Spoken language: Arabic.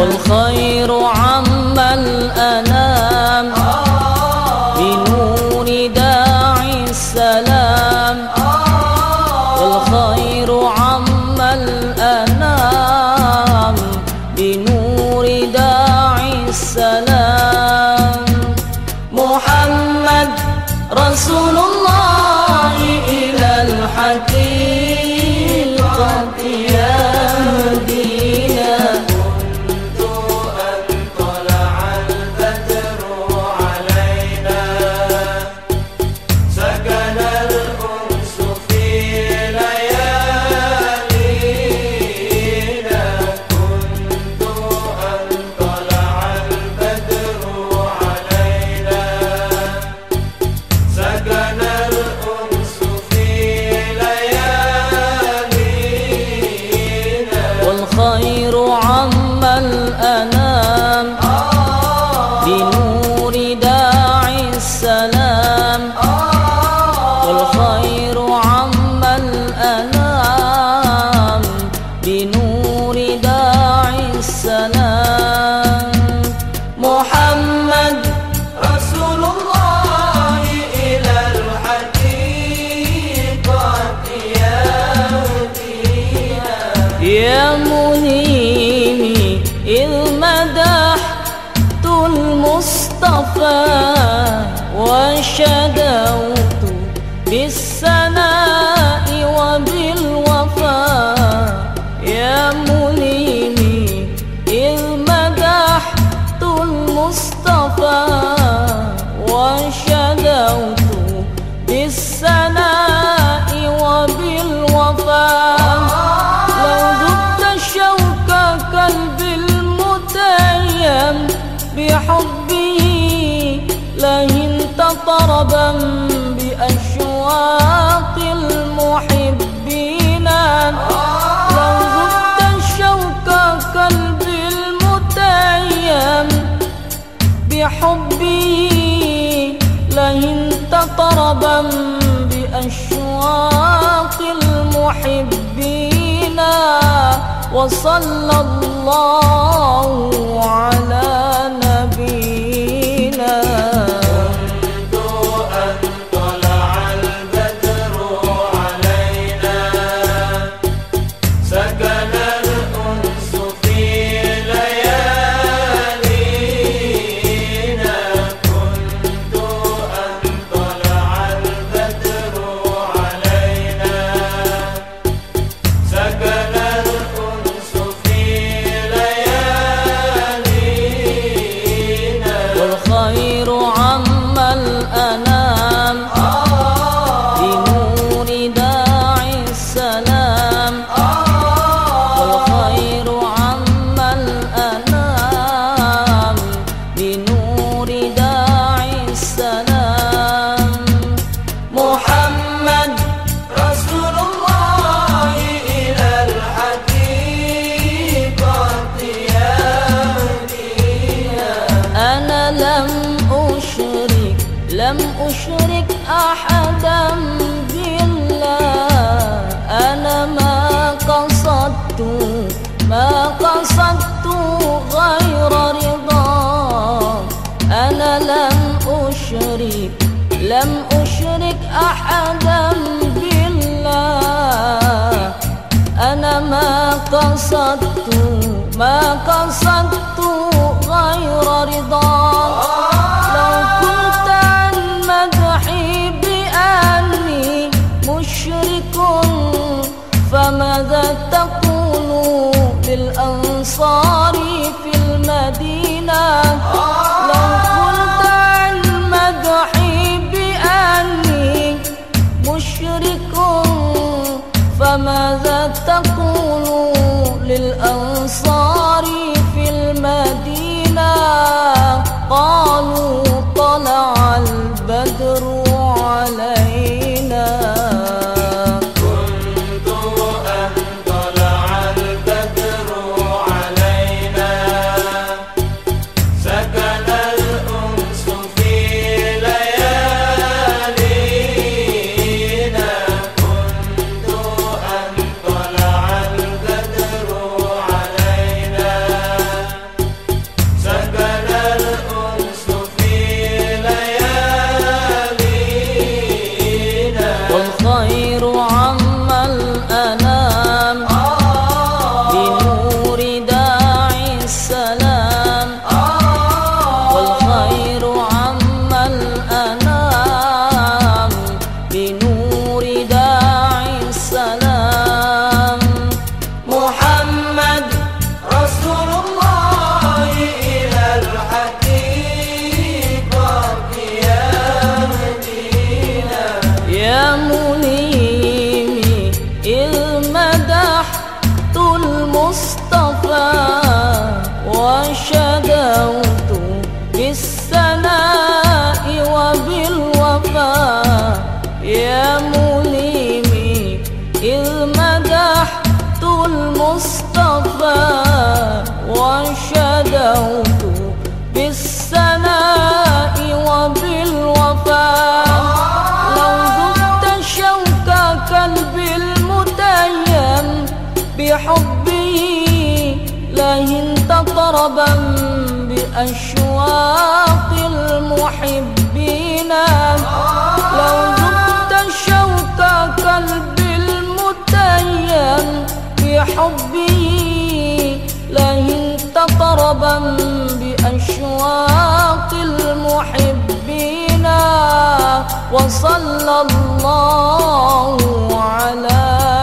والخير عم الأنام. بنور داعي السلام. والخير عم الأنام. بنور داعي السلام. محمد رسول يا منيمي إذ مدحت المصطفى وشدوت بالسناء بحبه لهنت طربا بأشواق المحبين لو ذقت شوك كلب المتيم بحبي لهنت طربا بأشواق المحبين. وصلى الله على نبينا भी قصدت غير رضا. أنا لم أشرك لم أشرك أحدا بالله. أنا ما قصدت ما قصدت غير رضا. مشرك فماذا تقول للأنصار في المدينة؟ قالوا طلع البدر. يا مليمي إذ مدحت المصطفى وشدوت بالسناء وبالوفاء. لو ذقت شوق قلبي المتيم بحبه لهن تطربا بأشواق المحبين. لو بحبه لهن تطربا بأشواق المحبين. وصلى الله على